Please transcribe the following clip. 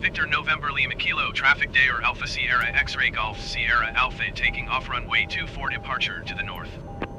Victor November Lima Kilo traffic Daher Alpha Sierra X-ray Golf Sierra Alpha taking off runway 24 departure to the north.